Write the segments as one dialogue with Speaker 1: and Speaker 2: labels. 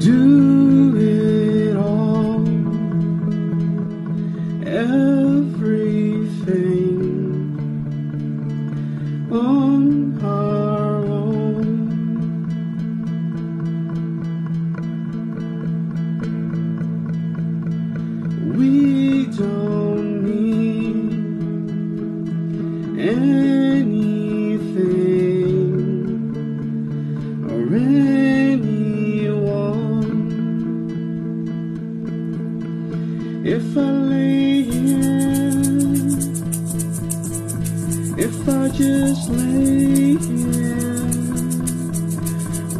Speaker 1: do it all, everything on our own. We don't need if I just lay here,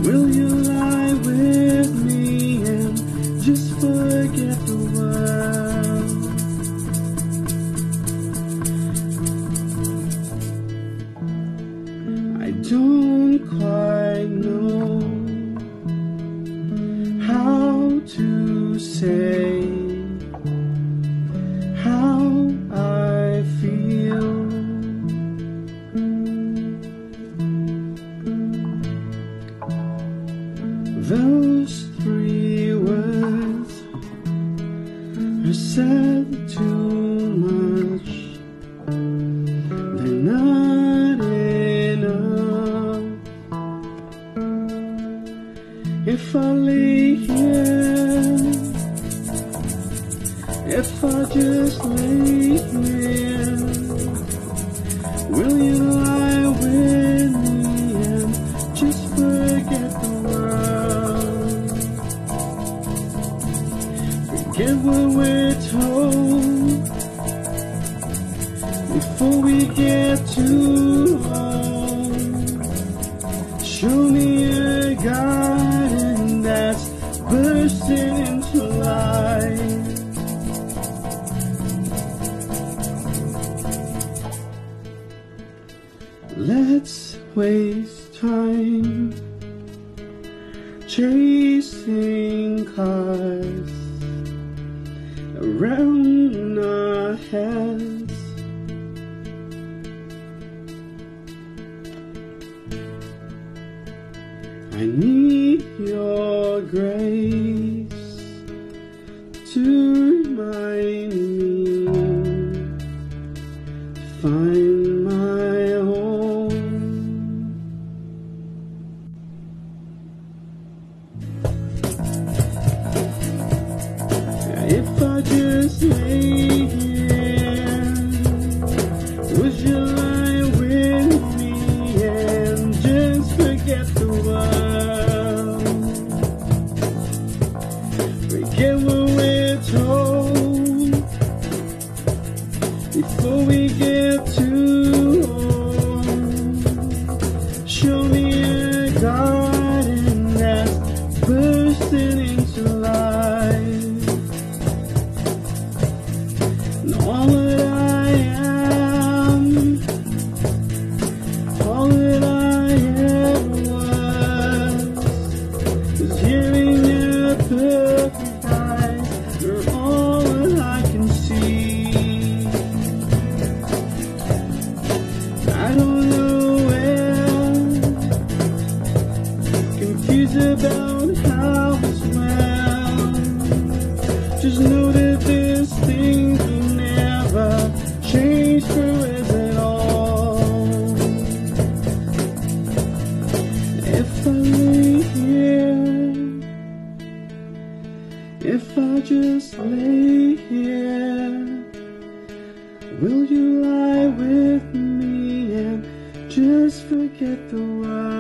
Speaker 1: will you lie with me and just forget the world? I don't quite know how to say Those three words are said too much. They're not enough. If I lay here, if I just lay here, will you before we get too old. Show me a garden that's bursting into life. Let's waste time chasing cars around our heads. I need your grace to remind me to find my home. If I just lay Forget we're before we get too old. Show me a garden that's bursting into life. All that I am, all that I ever was, is hearing your about how as well. Just know that this thing will never change for us at all. If I lay here, if I just lay here, will you lie with me and just forget the world?